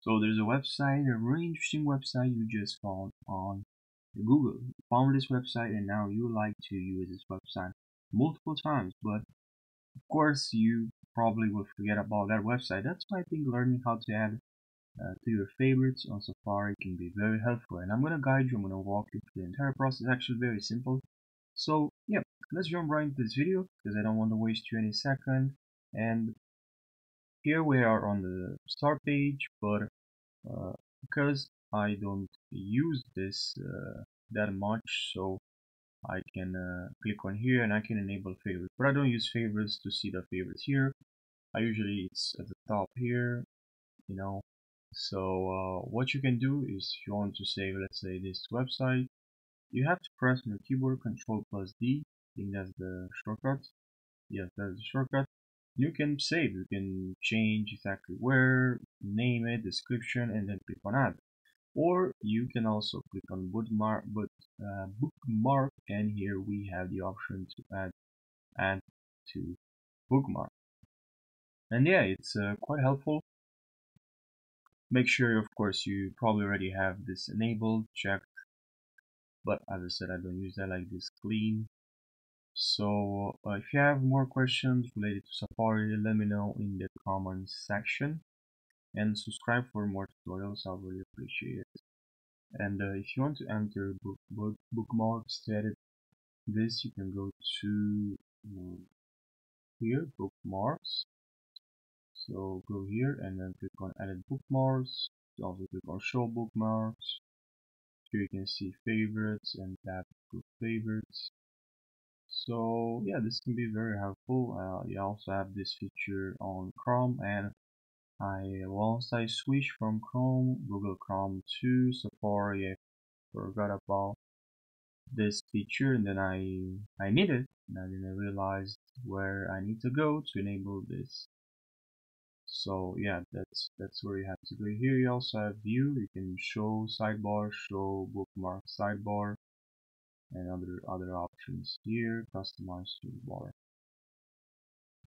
So there's a website, a really interesting website you just found on Google. You found this website and now you like to use this website multiple times, but of course you probably will forget about that website. That's why I think learning how to add uh, to your favorites on Safari can be very helpful. And I'm gonna guide you, I'm gonna walk you through the entire process. It's actually very simple. So yeah, let's jump right into this video because I don't want to waste you any second. And here we are on the start page, but uh, because I don't use this uh, that much, so I can uh, click on here and I can enable favorites. But I don't use favorites to see the favorites here. I usually it's at the top here, you know. So uh, what you can do is if you want to save, let's say this website, you have to press on your keyboard Control plus D. I think that's the shortcut. Yes, that's the shortcut. You can save. You can change exactly where, name it, description, and then click on Add. Or you can also click on bookmark, but uh, bookmark, and here we have the option to add add to bookmark. And yeah, it's uh, quite helpful. Make sure, of course, you probably already have this enabled, checked, but as I said I don't use that like this clean so uh, if you have more questions related to Safari let me know in the comments section. And subscribe for more tutorials I'll really appreciate it. And uh, if you want to enter book, book bookmarks to edit this you can go to um, here bookmarks. So go here and then click on edit bookmarks. Also click on show bookmarks. Here you can see favorites and tap to favorites. So yeah, this can be very helpful. Uh, you also have this feature on Chrome and I once I switch from Chrome, Google Chrome to Safari, I forgot about this feature and then I I need it. And I didn't realize where I need to go to enable this. So yeah that's that's where you have to go. Here you also have view. You can show sidebar show bookmark sidebar and other other options here. Customize toolbar